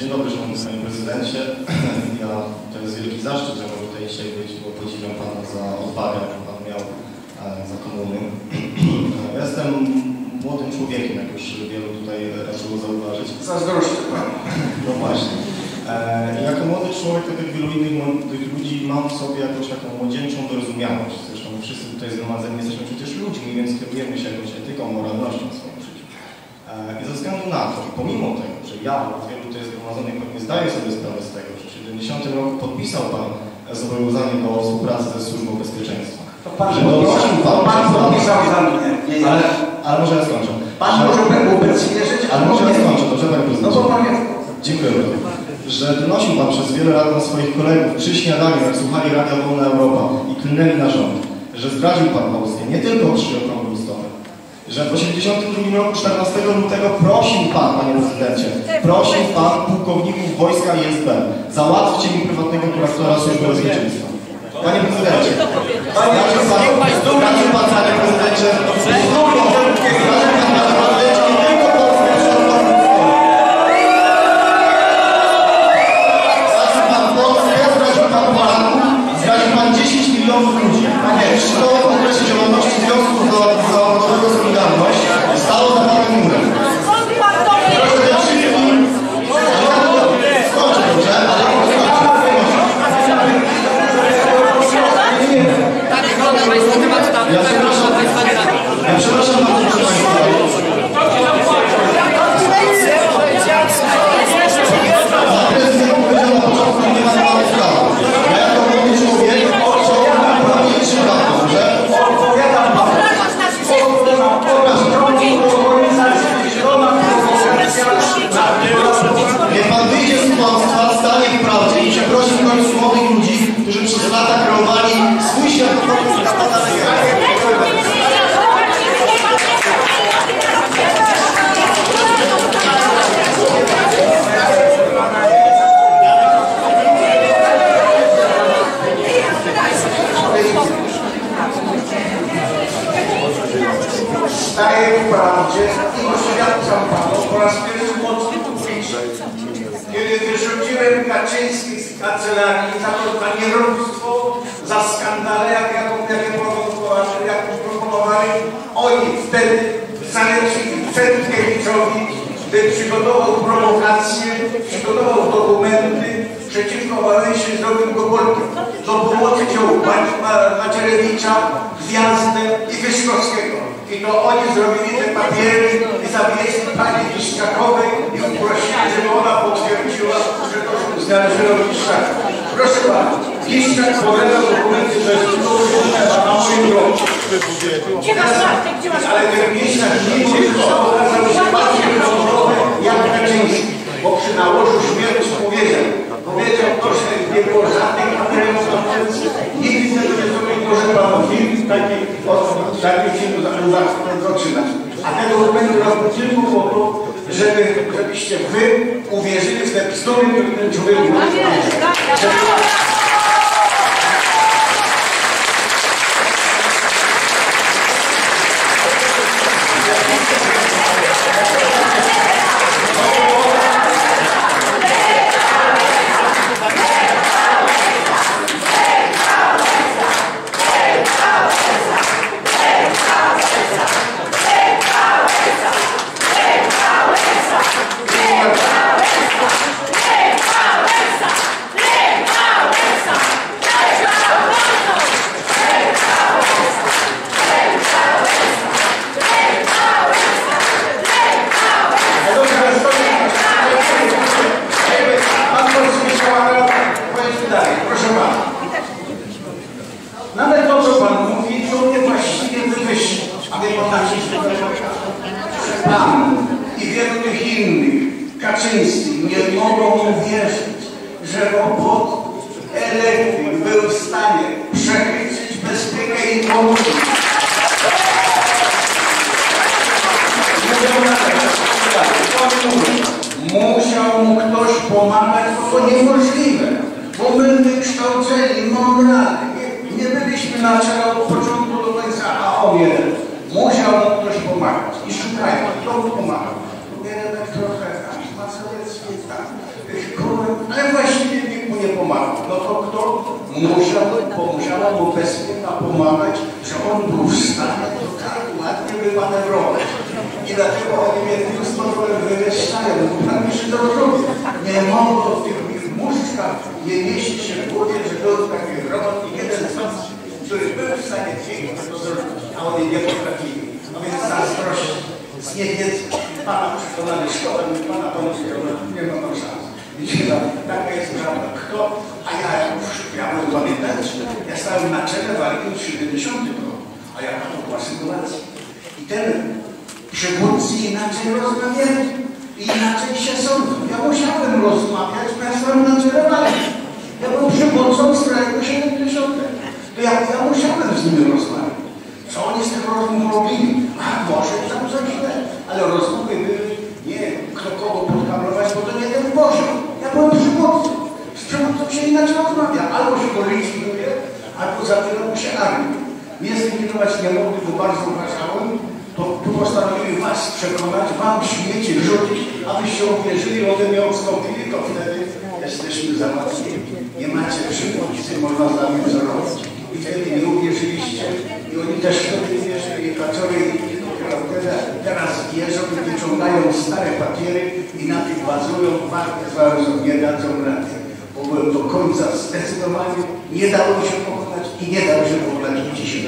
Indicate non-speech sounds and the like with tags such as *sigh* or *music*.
Dzień dobry, szanowny panie prezydencie. *clears throat* Ja, to jest wielki zaszczyt, że mogę tutaj dzisiaj być, bo podziwiam pana za odwagę, jaką pan miał e, za komuny. *clears throat* Ja jestem młodym człowiekiem, jak już wielu tutaj raczyło zauważyć. Zazdroszczę panu. *clears throat* No właśnie. E, jako młody człowiek, tak jak wielu innych młodych ludzi, mam w sobie jakąś taką młodzieńczą wyrozumiałość. Zresztą wszyscy tutaj zgromadzeni jesteśmy przecież ludźmi, więc kierujemy się jakąś etyką, moralnością. E, I ze względu na to, i pomimo tego, że ja od wielu tutaj zgromadzonych pewnie zdaję sobie sprawę z tego, że w 70 roku podpisał Pan zobowiązanie do współpracy ze Służbą Bezpieczeństwa. To pan, Że podpisał, pan przez podpisał za mnie. Nie, ja. Ale, ale może ja skończę. Pan Że- może obecnie wierzyć, ale może ja skończę, dobrze Panie No Prezydencie? to pan Dziękuję bardzo. Że donosił Pan przez wiele lat na swoich kolegów przy śniadaniu, jak słuchali Radia Wolna Europa i klnęli na rząd, że zdradził Pan Polskę nie tylko o trzy okrągłym że w 1982 roku 14 lutego prosił Pan, Panie Prezydencie, prosił Pan pułkowników wojska i SB, załatwcie mi prywatnego kuratora służby bezpieczeństwa. Panie Prezydencie, zdradził Pan, zdradził Pan, Panie Prezydencie, ja przepraszam bardzo, proszę Państwa. Zakres nie powiedział na początku, nie ma pana sprawa. Ja jako młody człowiek chciałbym bronić prawdą, że odpowiadam panu. Obrażasz nas wszystkich. Niech pan wyjdzie z kłamstwa, stanie w prawdzie i przeprosi w końcu młodych ludzi, którzy przez lata kreowali swój świat Staję w prawdzie i oświadczam panu po raz pierwszy mocno Kiedy wyrzuciłem Kaczyński z kancelarii za to za za skandale, jak, jaką, jakie prowokowali, jak proponowali, oni wtedy Przedkiewiczowi, by przygotował prowokacje, przygotował dokumenty przeciwko Wałęsie z Nowym Gobolkiem do pomocy działu Macierewicza, Gwiazdę i Wyszkowskiego. I to oni zrobili te papiery i zawieźli pani Kiszczakowej i uprosili, żeby ona potwierdziła, że to. Proszę pana, Kiszczak pobrał dokumenty bez na moim drogu. Gdzie masz kartę? Gdzie masz Ale ten Kiszczak nie tylko okazał się bardziej rozwojowy jak Kaczyński, bo przy nałożu śmierci powiedział, powiedział to, że nie było żadnych materiałów na Polsce. Nigdy tego nie zrobił, może pan film taki, o, taki film zaczyna. A te dokumenty robią tylko po to, żeby, żebyście wy uwierzyli w te bzdury, które ten człowiek. Nie mogą uwierzyć, że robot elektryk był w stanie przechytrzyć bezpiekę i na Musiał mu ktoś pomagać, bo to niemożliwe. Bo my wykształceni, mądrali, nie, nie byliśmy na czele od początku do końca, a on jeden. Musiał mu ktoś pomagać. I szukają, kto mu pomagał. Jeden tak trochę, aż Mazowiecki, tak. Musiał, bo musiała mu bezpieczna pomagać, że on był w stanie to tak ładnie wymanewrować. I dlatego oni mnie tym stworzyłem wywieszczają, bo tam jeszcze to robię. Nie mogło w tych ich muszczkach nie mieści się w głowie, że był taki robot i jeden z nas, który był w stanie dźwignąć to zrobić, a oni nie potrafili. No więc zazdrość z niewiedzy Pana przekonany szkołę, Pana pomocy, nie ma pan no, taka jest prawda. Kto, a ja już miałem pamiętać, ja stałem na czele walki w 70 roku, a jaka to była sytuacja. I ten przywódcy inaczej rozmawiali, i inaczej się sądzą. Ja musiałem rozmawiać, bo ja stałem na czele walki. Ja byłem przywódcą strajku 70. To ja, ja musiałem z nimi rozmawiać. Co oni z tego rozmów robili? A może i tam coś źle, ale rozmowy były nie kto kogo podkamrować, bo to nie ten poziom. Ja byłem przywódcą. Z przywódcą się inaczej rozmawia. Albo się go likwiduje, albo zabiera mu się armię. Mnie zlikwidować nie mogli, bo bardzo uważałem, to tu was przekonać, wam śmieci rzucić, abyście uwierzyli, ode mnie odstąpili, to wtedy jesteśmy załatwieni. Nie macie przywódcy, można z nami wzorować. I wtedy nie uwierzyliście i oni też wtedy wierzyli, kaczory teraz, teraz wierzą i wyciągają stare papiery i na tych bazują, warte że nie dadzą rady. Bo byłem do końca zdecydowany, nie dało się pokonać i nie dało się pokonać dzisiaj.